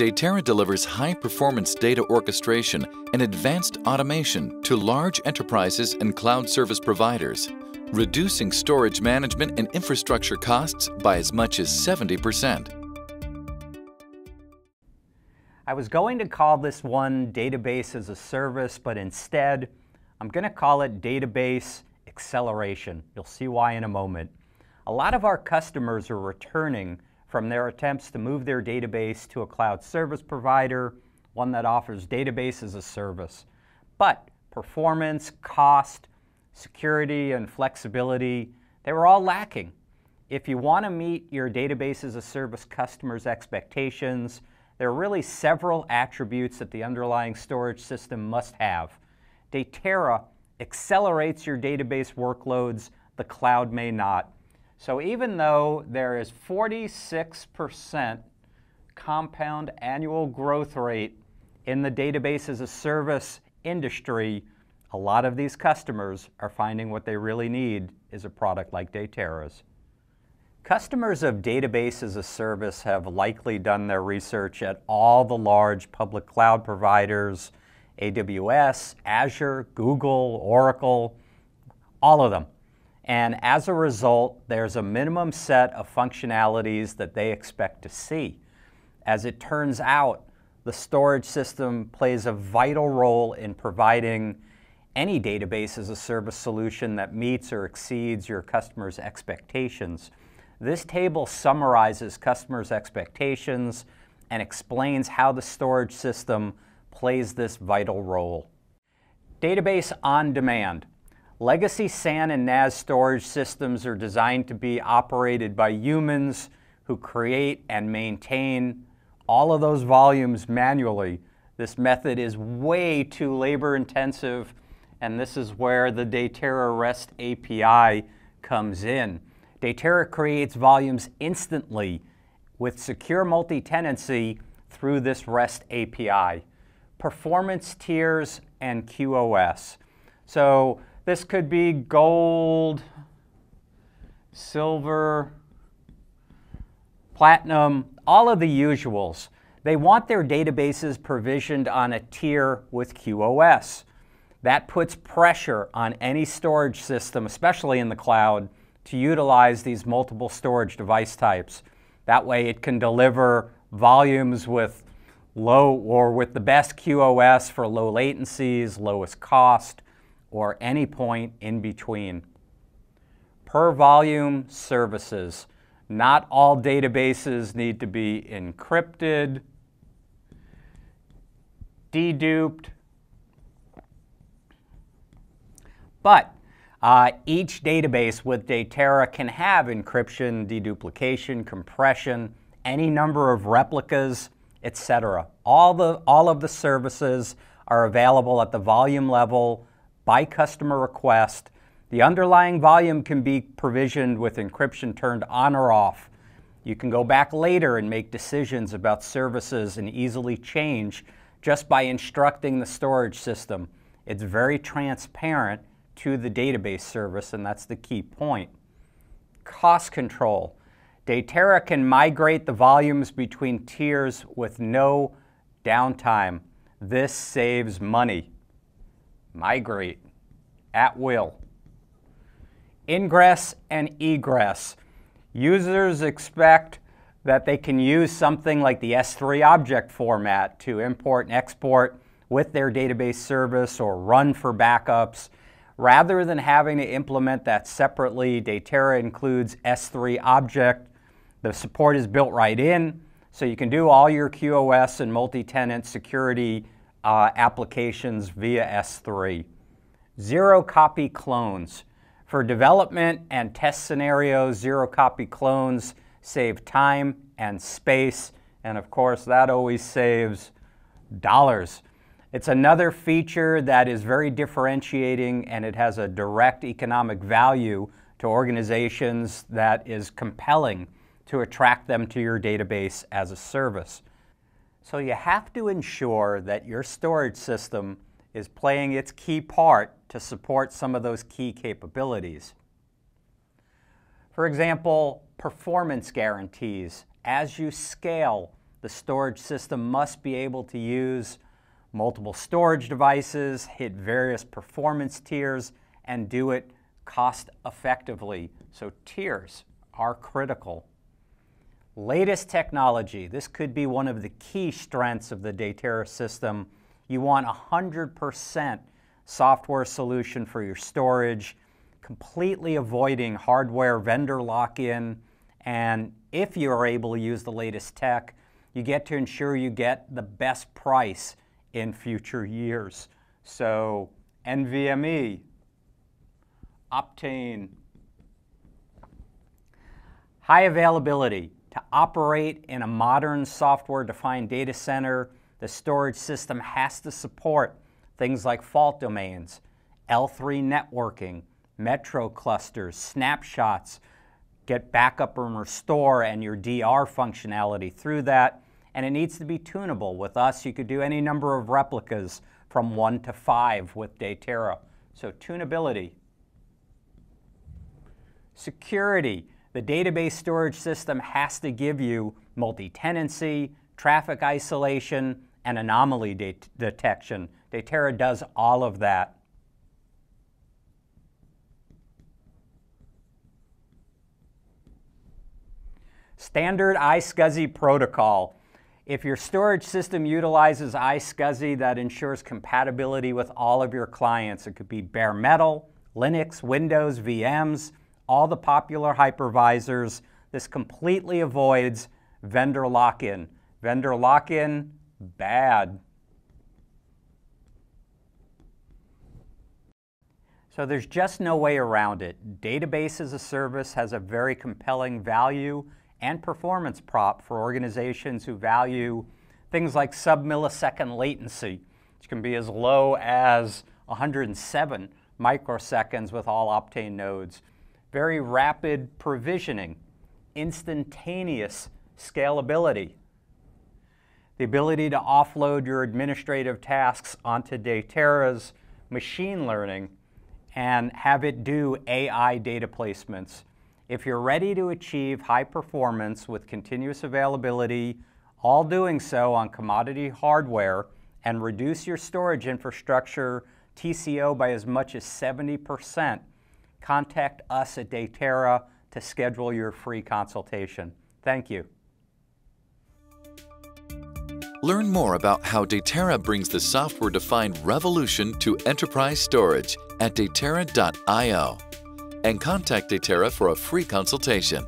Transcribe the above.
Datera delivers high-performance data orchestration and advanced automation to large enterprises and cloud service providers, reducing storage management and infrastructure costs by as much as 70%. I was going to call this one Database as a Service, but instead I'm going to call it Database Acceleration. You'll see why in a moment. A lot of our customers are returning from their attempts to move their database to a cloud service provider, one that offers database as a service. But performance, cost, security, and flexibility, they were all lacking. If you want to meet your database as a service customers' expectations, there are really several attributes that the underlying storage system must have. Datera accelerates your database workloads, the cloud may not. So even though there is 46% compound annual growth rate in the database as a service industry, a lot of these customers are finding what they really need is a product like Datera's. Customers of database as a service have likely done their research at all the large public cloud providers, AWS, Azure, Google, Oracle, all of them. And as a result, there's a minimum set of functionalities that they expect to see. As it turns out, the storage system plays a vital role in providing any database as a service solution that meets or exceeds your customer's expectations. This table summarizes customers' expectations and explains how the storage system plays this vital role. Database on demand. Legacy SAN and NAS storage systems are designed to be operated by humans who create and maintain all of those volumes manually. This method is way too labor intensive, and this is where the Datera REST API comes in. Datera creates volumes instantly with secure multi-tenancy through this REST API. Performance tiers and QoS. So this could be gold, silver, platinum, all of the usuals. They want their databases provisioned on a tier with QoS. That puts pressure on any storage system, especially in the cloud, to utilize these multiple storage device types. That way it can deliver volumes with low or with the best QoS for low latencies, lowest cost, or any point in between. Per volume services. Not all databases need to be encrypted, deduped, but uh, each database with Datera can have encryption, deduplication, compression, any number of replicas, etc. All, the, all of the services are available at the volume level by customer request. The underlying volume can be provisioned with encryption turned on or off. You can go back later and make decisions about services and easily change just by instructing the storage system. It's very transparent to the database service, and that's the key point. Cost control. Datera can migrate the volumes between tiers with no downtime. This saves money. Migrate at will. Ingress and egress. Users expect that they can use something like the S3 object format to import and export with their database service or run for backups Rather than having to implement that separately, Datera includes S3 object. The support is built right in, so you can do all your QoS and multi-tenant security uh, applications via S3. Zero copy clones. For development and test scenarios, zero copy clones save time and space, and of course that always saves dollars. It's another feature that is very differentiating and it has a direct economic value to organizations that is compelling to attract them to your database as a service. So you have to ensure that your storage system is playing its key part to support some of those key capabilities. For example, performance guarantees. As you scale, The storage system must be able to use multiple storage devices, hit various performance tiers, and do it cost effectively. So tiers are critical. Latest technology, this could be one of the key strengths of the Datera system. You want 100% software solution for your storage, completely avoiding hardware vendor lock-in, and if you are able to use the latest tech, you get to ensure you get the best price in future years. So NVMe, Optane, high availability. To operate in a modern software-defined data center, the storage system has to support things like fault domains, L3 networking, metro clusters, snapshots, get backup and restore and your DR functionality through that, and it needs to be tunable. With us, you could do any number of replicas from one to five with Datera. So tunability. Security. The database storage system has to give you multi-tenancy, traffic isolation, and anomaly de detection. Datera does all of that. Standard iSCSI protocol. If your storage system utilizes iSCSI, that ensures compatibility with all of your clients. It could be bare metal, Linux, Windows, VMs, all the popular hypervisors. This completely avoids vendor lock-in. Vendor lock-in, bad. So there's just no way around it. Database as a service has a very compelling value and performance prop for organizations who value things like sub-millisecond latency, which can be as low as 107 microseconds with all Optane nodes, very rapid provisioning, instantaneous scalability, the ability to offload your administrative tasks onto Datera's machine learning and have it do AI data placements. If you're ready to achieve high performance with continuous availability, all doing so on commodity hardware, and reduce your storage infrastructure TCO by as much as 70%, contact us at Datera to schedule your free consultation. Thank you. Learn more about how Datera brings the software-defined revolution to enterprise storage at datera.io and contact Datera for a free consultation.